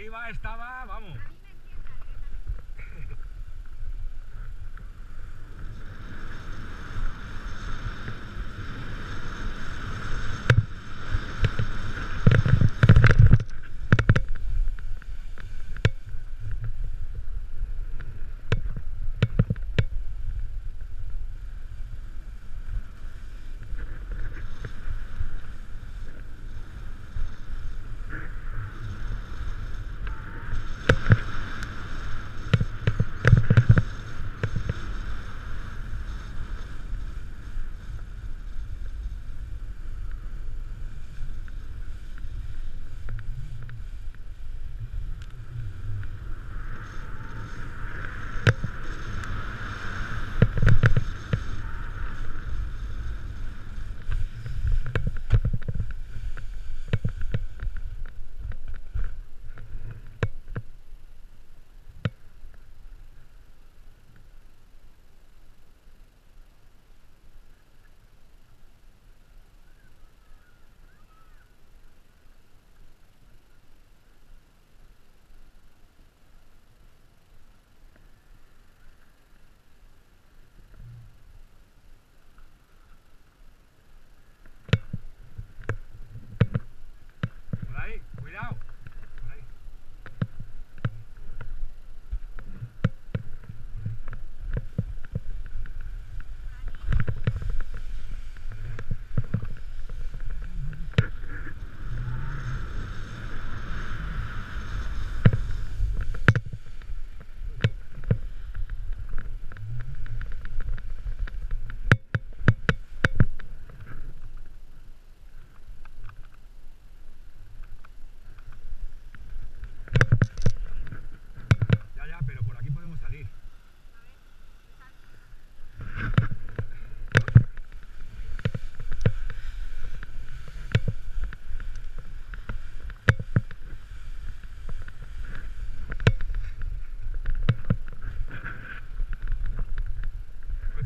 arriba estaba, vamos.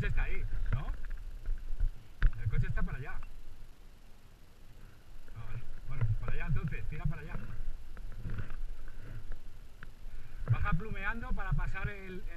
está ahí, ¿no? El coche está para allá. Ah, bueno, pues para allá entonces, tira para allá. Baja plumeando para pasar el